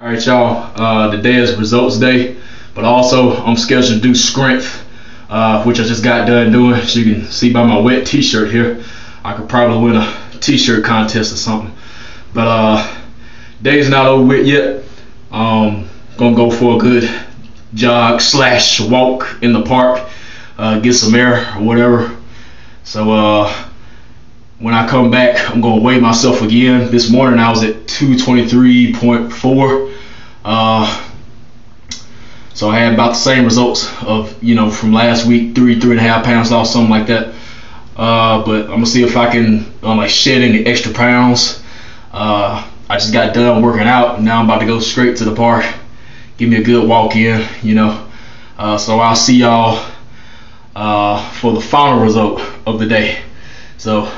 All right, y'all. Uh, today is results day, but also I'm scheduled to do strength, uh, which I just got done doing. As you can see by my wet T-shirt here, I could probably win a T-shirt contest or something. But uh, day's not over with yet. Um, gonna go for a good jog slash walk in the park, uh, get some air or whatever. So uh, when I come back, I'm gonna weigh myself again. This morning I was at 223.4. Uh, so I had about the same results of you know from last week, three three and a half pounds lost, something like that. Uh, but I'm gonna see if I can uh, like shed any extra pounds. Uh, I just got done working out, now I'm about to go straight to the park, give me a good walk in, you know. Uh, so I'll see y'all uh, for the final result of the day. So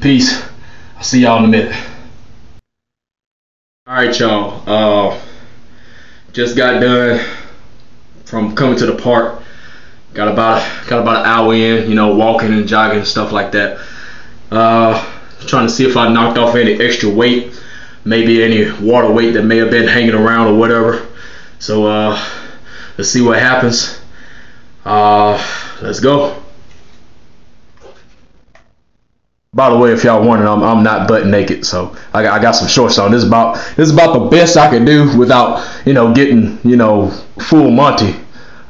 peace. I'll see y'all in a minute. All right, y'all. Just got done from coming to the park. Got about got about an hour in, you know, walking and jogging and stuff like that. Uh, trying to see if I knocked off any extra weight, maybe any water weight that may have been hanging around or whatever. So uh, let's see what happens. Uh, let's go. By the way, if y'all wondering, I'm, I'm not butt naked, so I got, I got some shorts on. This is about this is about the best I can do without you know getting you know full Monty,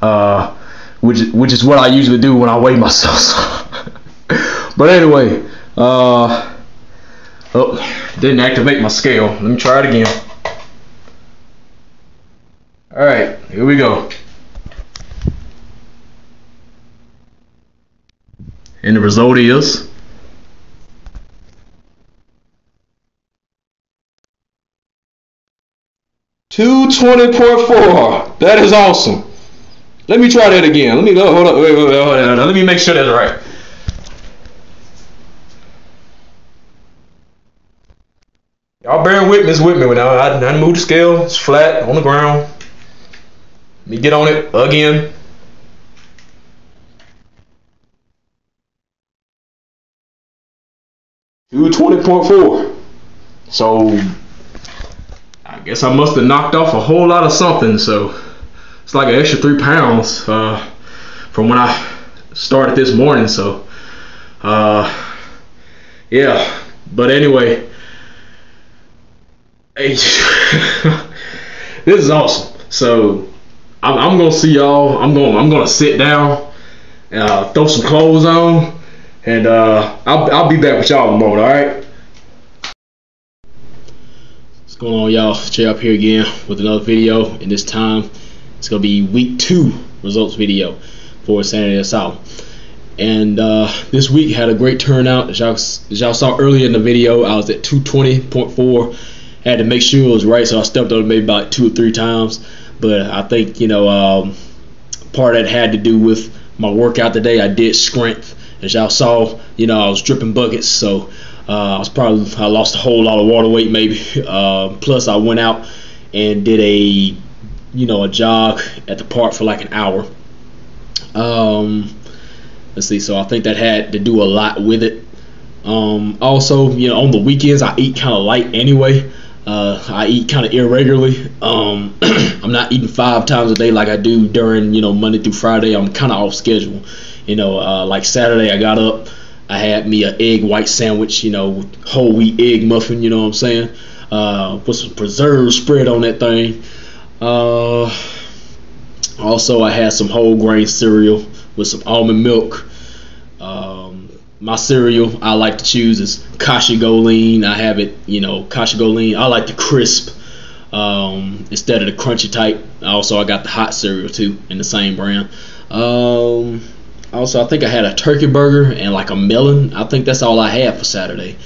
uh, which which is what I usually do when I weigh myself. but anyway, uh, oh, didn't activate my scale. Let me try it again. All right, here we go. And the result is. Two twenty point four. That is awesome. Let me try that again. Let me go. Hold up. Wait, wait, wait, hold on. Let me make sure that's right. Y'all bearing witness with me now. I, I moved the scale. It's flat on the ground. Let me get on it again. Two twenty point four. So I guess I must have knocked off a whole lot of something. So it's like an extra three pounds uh, from when I started this morning. So uh, yeah. But anyway, this is awesome. So I'm, I'm, gonna see y'all. I'm going. I'm gonna sit down, uh, throw some clothes on, and uh, I'll, I'll be back with y'all in a moment. All right. Going on, y'all? Jay up here again with another video, and this time it's gonna be week two results video for Insanity Asylum. And uh, this week had a great turnout. As y'all, as y'all saw earlier in the video, I was at 220.4. Had to make sure it was right, so I stepped on it maybe about two or three times. But I think you know um, part of that had to do with my workout today. I did strength, as y'all saw. You know I was dripping buckets, so uh, I was probably I lost a whole lot of water weight maybe. Uh, plus I went out and did a you know a jog at the park for like an hour. Um, let's see. So I think that had to do a lot with it. Um, also, you know, on the weekends I eat kind of light anyway. Uh, I eat kind of irregularly. Um, I'm not eating five times a day like I do during you know Monday through Friday. I'm kind of off schedule. You know, uh, like Saturday I got up, I had me an egg white sandwich. You know, whole wheat egg muffin. You know what I'm saying? Uh, put some preserves spread on that thing. Uh, also, I had some whole grain cereal with some almond milk. Um, my cereal I like to choose is Kashi Go I have it, you know, Kashi Go I like the crisp um, instead of the crunchy type. Also, I got the hot cereal too in the same brand. Um, also, I think I had a turkey burger and like a melon. I think that's all I had for Saturday.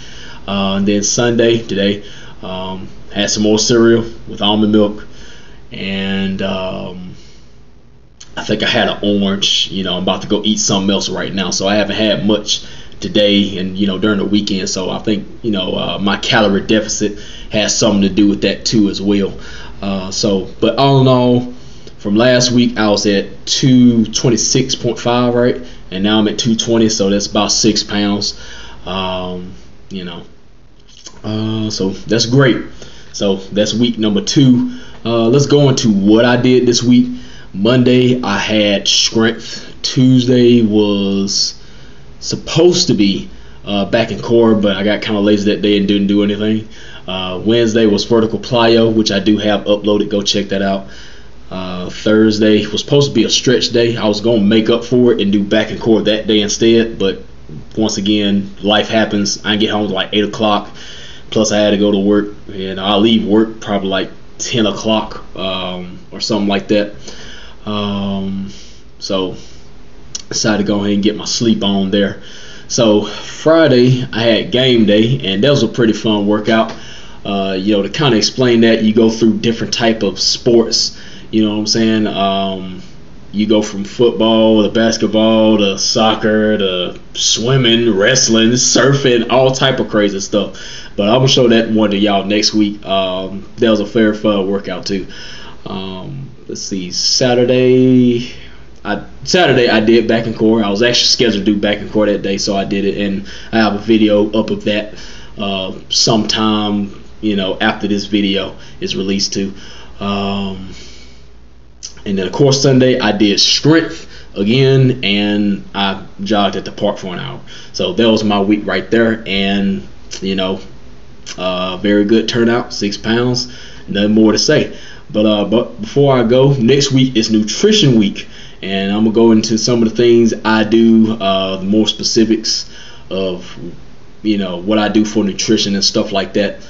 Uh, and then Sunday today, um, had some more cereal with almond milk, and um, I think I had an orange. You know, I'm about to go eat something else right now, so I haven't had much today and you know during the weekend. So I think you know uh, my calorie deficit has something to do with that too as well. Uh, so, but all in all, from last week I was at 226.5, right, and now I'm at 220, so that's about six pounds. Um, you know, uh, so that's great. So that's week number two uh, let's go into what I did this week. Monday I had strength. Tuesday was supposed to be uh, back in core, but I got kind of lazy that day and didn't do anything. Uh, Wednesday was vertical plyo, which I do have uploaded. Go check that out. Uh, Thursday was supposed to be a stretch day. I was going to make up for it and do back and core that day instead, but once again, life happens. I get home like 8 o'clock. Plus, I had to go to work, and I leave work probably like 10 o'clock um, or something like that. Um, so, decided to go ahead and get my sleep on there. So, Friday, I had game day, and that was a pretty fun workout. Uh, you know, to kind of explain that, you go through different type of sports. You know what I'm saying? Um, you go from football to basketball to soccer to swimming, wrestling, surfing, all type of crazy stuff. But I'm gonna show that one to y'all next week. Um, that was a fair fun workout too. Um, let's see, Saturday. I, Saturday I did back and core. I was actually scheduled to do back and core that day, so I did it, and I have a video up of that uh, sometime you know after this video is released too. Um, and then of course Sunday I did strength again, and I jogged at the park for an hour. So that was my week right there, and you know, uh, very good turnout, six pounds. Nothing more to say. But uh, but before I go, next week is nutrition week, and I'm gonna go into some of the things I do, uh, the more specifics of you know what I do for nutrition and stuff like that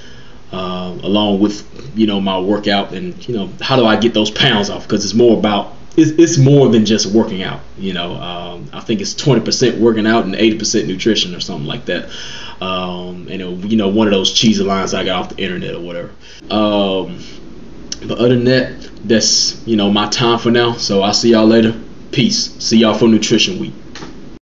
uh, along with you know my workout and you know how do I get those pounds off? Because it's more about it's, it's more than just working out you know. Um, I think it's 20% working out and 80% nutrition or something like that. Um, and it, you know one of those cheesy lines I got off the internet or whatever. Um, but other than that that's you know my time for now. So I'll see y'all later. Peace. See y'all for nutrition week